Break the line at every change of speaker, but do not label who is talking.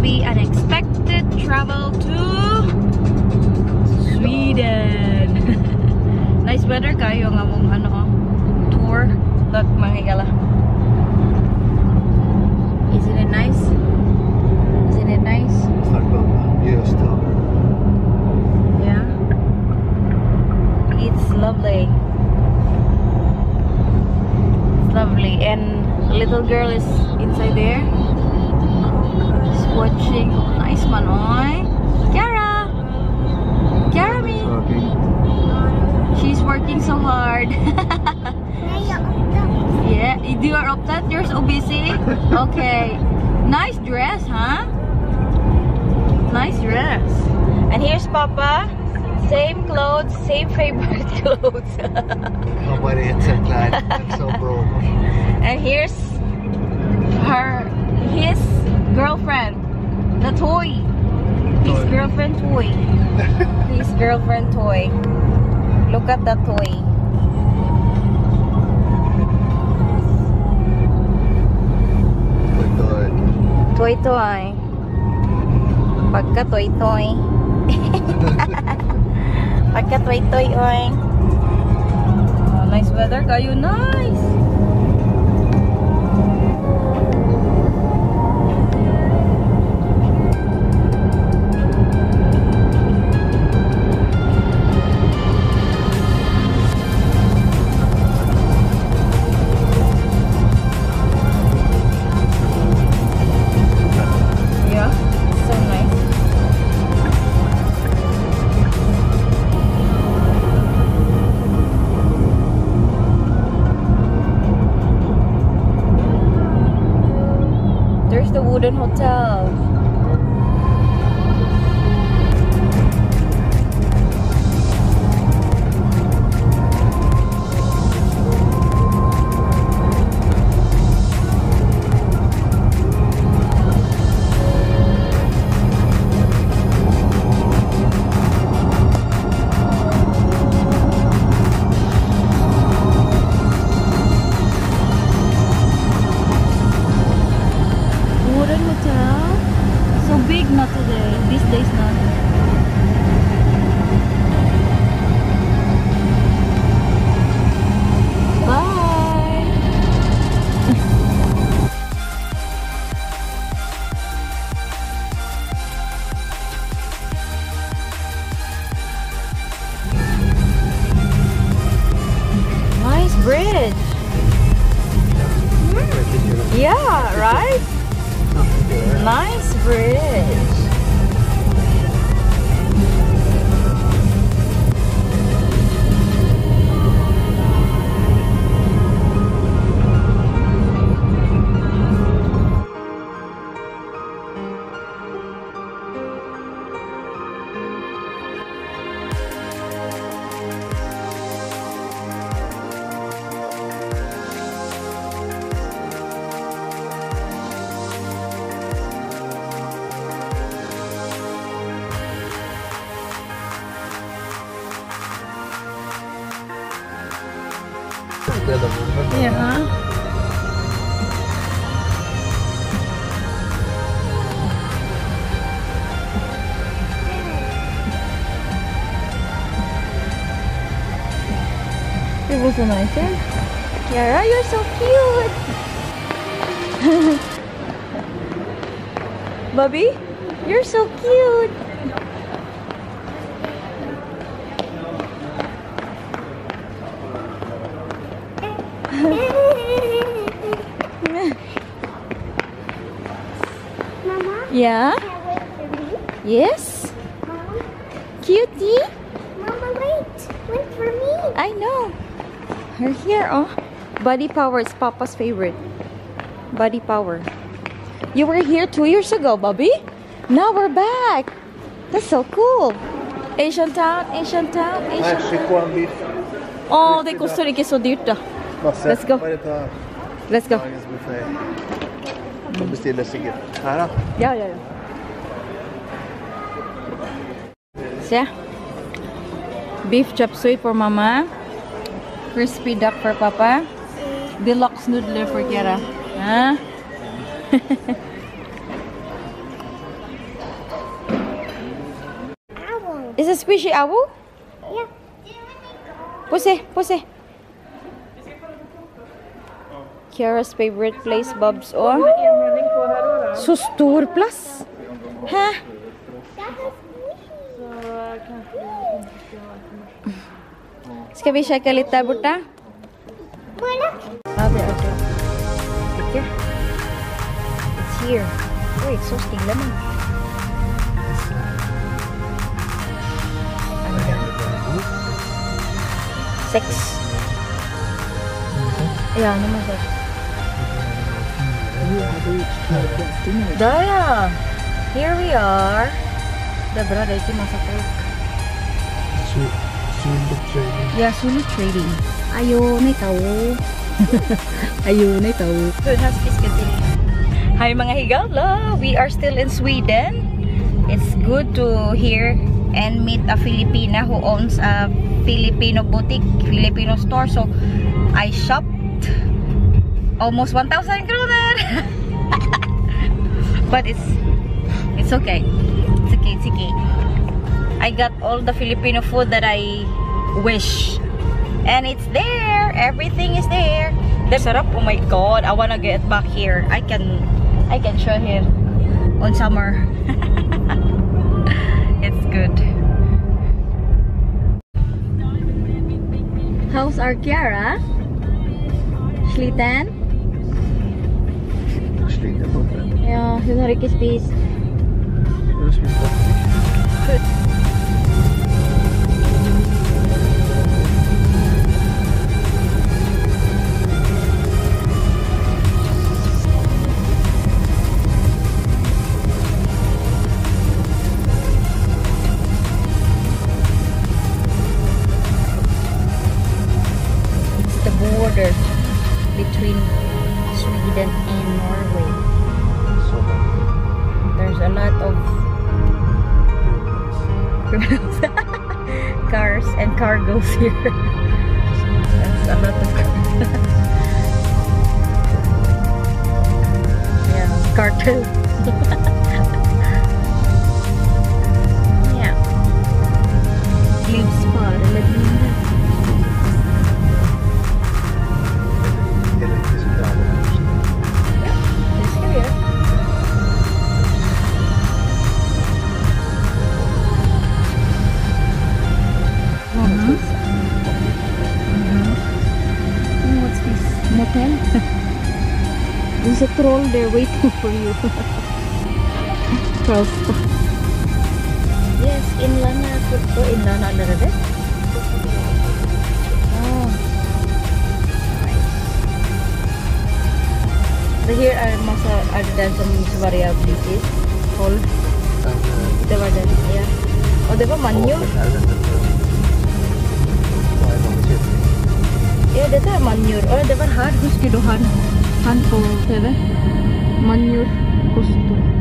be an expected travel to Sweden! nice weather kayo nga mong ano, oh, tour. Look, mga. Isn't it nice? Isn't it nice?
Just
Yeah. It's lovely. It's lovely. And a little girl is inside there. She's watching. Nice man, oy. Kiara! Kiara, me. She's working so hard. yeah. You are up that? You're so busy? Okay. Nice dress, huh? Nice dress. And here's Papa. Same clothes, same favorite clothes.
Nobody hits a glad. I'm so broke.
and here's toy. his girlfriend toy. Look at the toy. Toy toy. Pagka toy toy. Pagka toy toy oy. Oh, nice weather kayo. Nice. The wooden hotel. Yeah, right? Nice bridge. Yeah. It was a nice one. Kiara, you're so cute. Bubby, you're so cute. Yeah?
can I wait for me?
Yes?
Mama,
Cutie?
Mama, wait. Wait for me.
I know. You're here, oh. Body Power is Papa's favorite. Body Power. You were here two years ago, Bobby. Now we're back. That's so cool. Asian town, Asian town, Asian
Nej, corned beef.
Åh, oh, det kostar inte så dyrt då. Let's go.
Vad är det för
Let's go.
Jag beställer Sigge. Här då.
Ja, ja, ja. Se. Beef chop suey for mama. Crispy duck for papa. Deluxe noodler for Kiara.
Owl.
Is it squishy owl?
Yeah.
Pussy, pussy. Kiara's favorite place, Bob's. Oh. Så stor plass. Hæ?
That is me.
Ska vi käka lite där borta?
Mona.
Ja, det är det. Tycker. It's here. Wait, så stilla man. Sex. Ja, nummer sex. Där! Here we are. Det är bra, det är inte massa folk. Yeah, Sulu Trading. Ayo, may tao. Ayo, may tao. Good has biscuit Hi mga higala! We are still in Sweden. It's good to hear and meet a Filipina who owns a Filipino boutique, Filipino store. So, I shopped almost 1,000 kroner. but it's it's okay. It's okay, it's okay. I got all the Filipino food that I wish. And it's there. Everything is there. The sarap. Oh my god. I wanna get back here. I can I can show here on summer. it's good. How's our Kiara?
På det.
Ja, hun har ikke spist.
Hun har smidigt.
Lot of cars and cargoes here. That's a lot of yeah, cartel. Mhm. Oh, what's this? Motel? There's a troll there waiting for you. Troll. Yes, inland na po to. Inland na already? Oh. Nice. So here are masa are there some Savaria beaches. Hall. Det var den, ja. Og det var manjor. Ja, dette er Manjur. Og det var her, husker du han? Han på TV? Manjur Kosto.